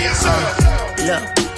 Look,